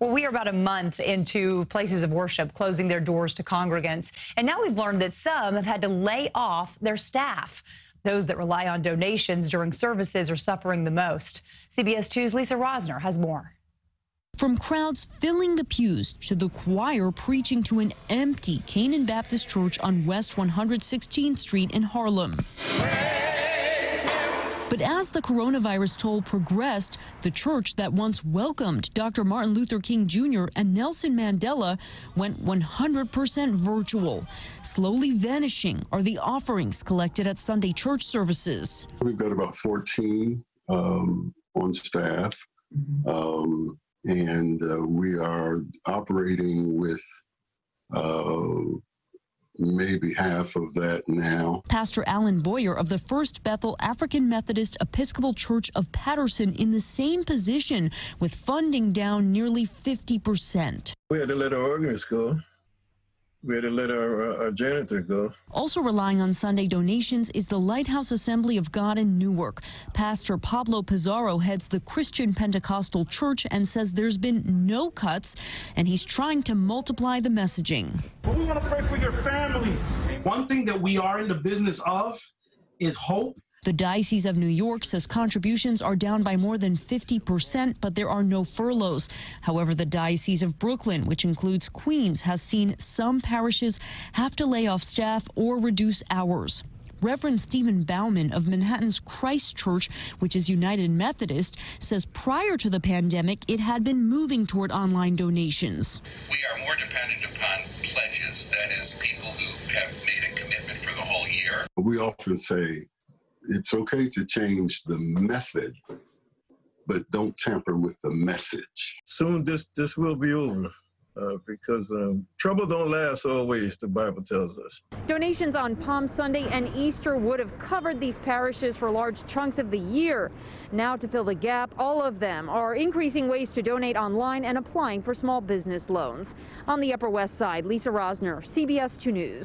Well, we are about a month into places of worship closing their doors to congregants. And now we've learned that some have had to lay off their staff. Those that rely on donations during services are suffering the most. CBS 2's Lisa Rozner has more. From crowds filling the pews to the choir preaching to an empty Canaan Baptist Church on West 116th Street in Harlem. But as the coronavirus toll progressed, the church that once welcomed Dr. Martin Luther King Jr. and Nelson Mandela went 100% virtual. Slowly vanishing are the offerings collected at Sunday church services. We've got about 14 um, on staff, um, and uh, we are operating with uh, maybe half of that now. Pastor Alan Boyer of the First Bethel African Methodist Episcopal Church of Paterson in the same position with funding down nearly 50%. We had to let our organist go. We had to let our, uh, our janitor go. Also relying on Sunday donations is the Lighthouse Assembly of God in Newark. Pastor Pablo Pizarro heads the Christian Pentecostal Church and says there's been no cuts, and he's trying to multiply the messaging. But we want to pray for your families. One thing that we are in the business of is hope the Diocese of New York says contributions are down by more than 50%, but there are no furloughs. However, the Diocese of Brooklyn, which includes Queens, has seen some parishes have to lay off staff or reduce hours. Reverend Stephen Bauman of Manhattan's Christ Church, which is United Methodist, says prior to the pandemic, it had been moving toward online donations. We are more dependent upon pledges, that is, people who have made a commitment for the whole year. We often say it's okay to change the method, but don't tamper with the message. Soon this this will be over. Uh, because um, trouble don't last always, the Bible tells us. Donations on Palm Sunday and Easter would have covered these parishes for large chunks of the year. Now, to fill the gap, all of them are increasing ways to donate online and applying for small business loans. On the Upper West Side, Lisa Rozner, CBS 2 News.